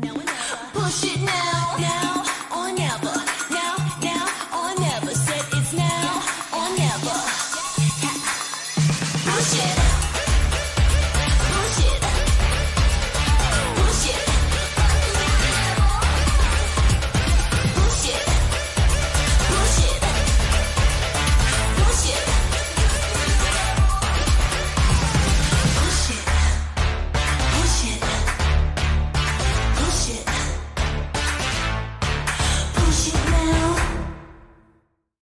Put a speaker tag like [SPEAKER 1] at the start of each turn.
[SPEAKER 1] Now